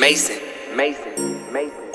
Mason, Mason, Mason,